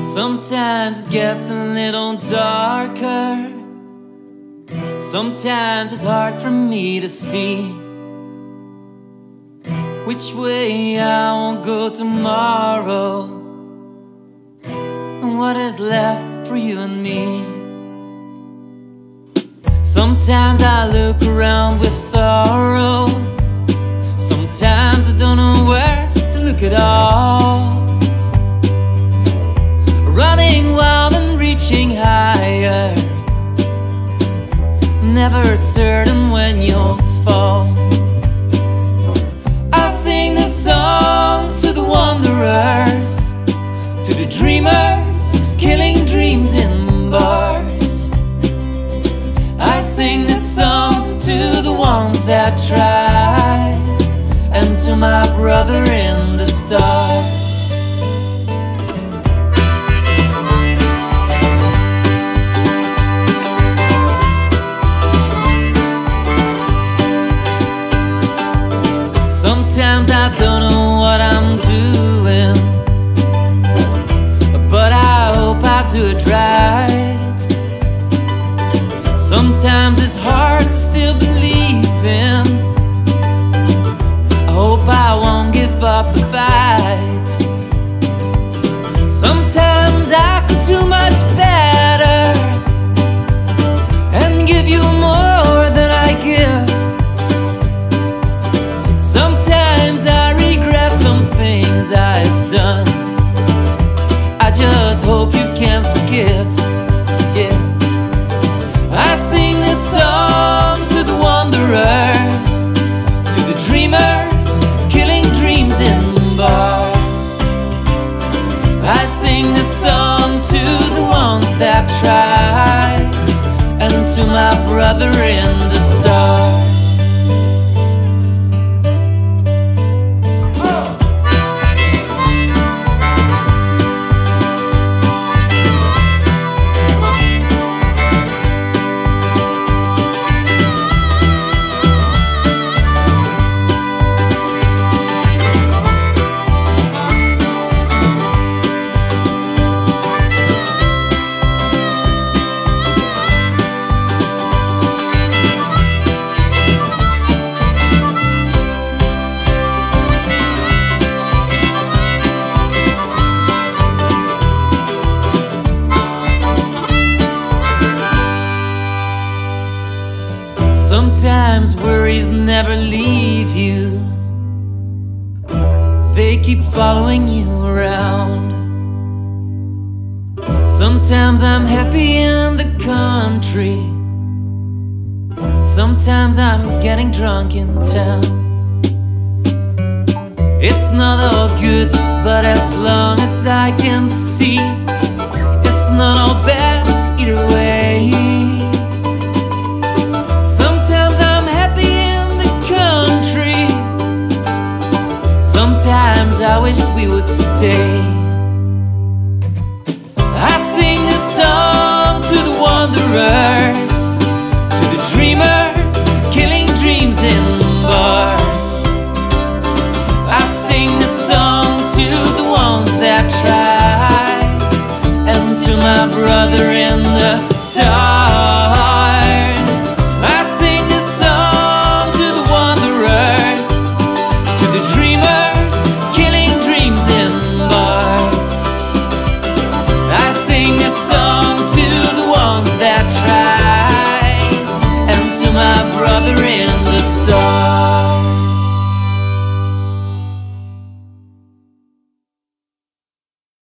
Sometimes it gets a little darker. Sometimes it's hard for me to see which way I won't go tomorrow and what is left for you and me. Sometimes I look around with sorrow. Sometimes I don't know where to look at all. Never certain when you'll fall. I sing this song to the wanderers To the dreamers killing dreams in bars. I sing this song to the ones that try And to my brother in the stars Sometimes I don't know what I'm doing But I hope I do it right. Sometimes it's hard brother in the Sometimes worries never leave you. They keep following you around. Sometimes I'm happy in the country. Sometimes I'm getting drunk in town. It's not all good, but as long as I can see I wish we would stay